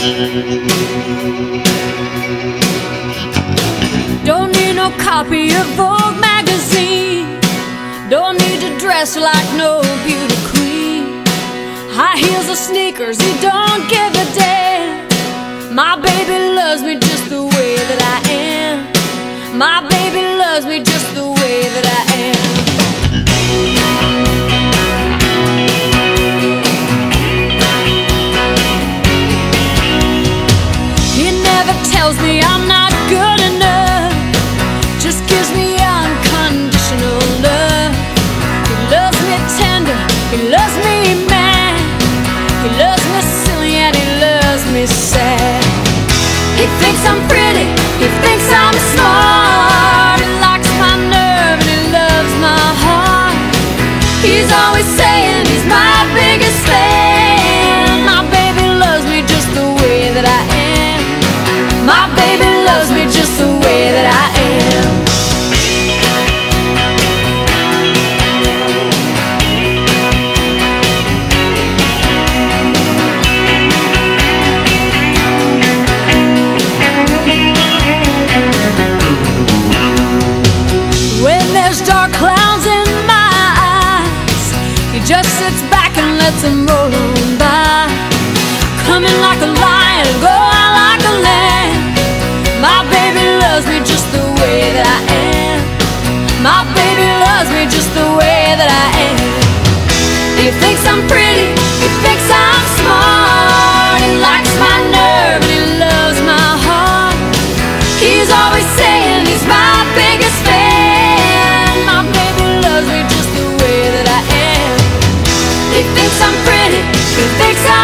Don't need no copy of Vogue magazine. Don't need to dress like no beauty queen. High heels or sneakers, he don't give a damn. My baby loves me just the way that I am. My baby loves me just the way that I am. Gives me unconditional love. He loves me tender. He loves me dark clouds in my eyes, he just sits back and lets them roll on by. Coming like a lion, going like a lamb. My baby loves me just the way that I am. My baby loves me just the way that I am. He thinks I'm pretty, he thinks I'm smart. He likes my nerve pretty, he thinks I'm